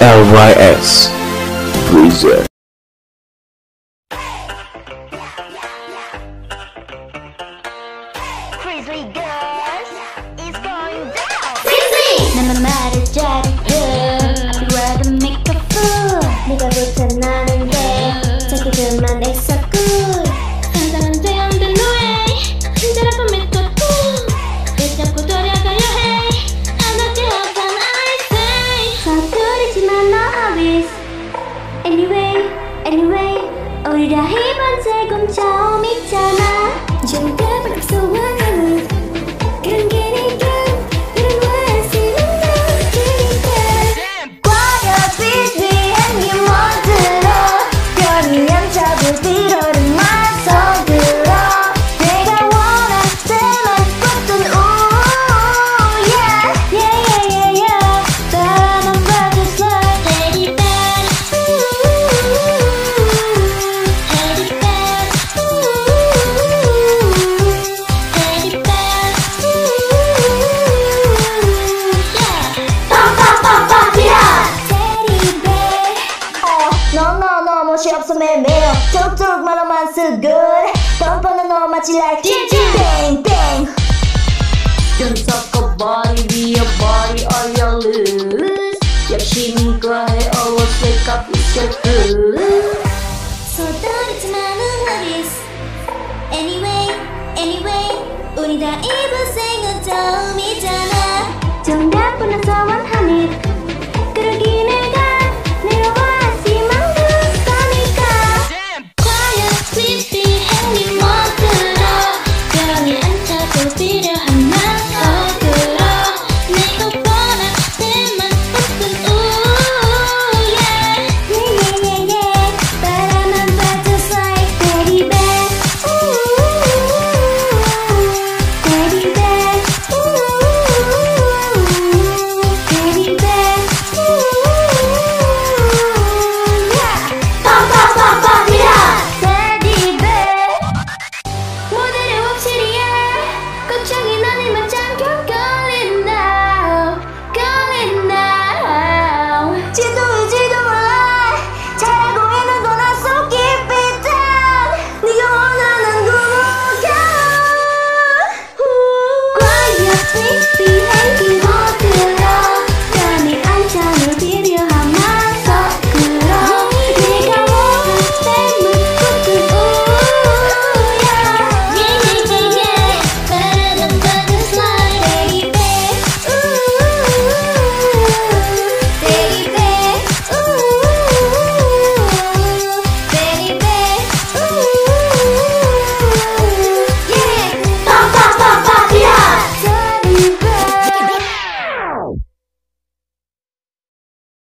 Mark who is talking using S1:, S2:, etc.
S1: LYS Breezer
S2: FRIZLY có Anyway, anyway, ở đây đã hiếp anh sẽ cùng cháu mít chân. 매매요 툭툭 말로만 쓰 good 뻔뻔한 너 마치 like bang bang
S3: Don't talk about it, be your body or you lose 열심히 과해 always wake up with your good
S2: 서두르지만은 hobbies Anyway, anyway 우리 다 이번 생은 처음이잖아 정답은 없어 please. baby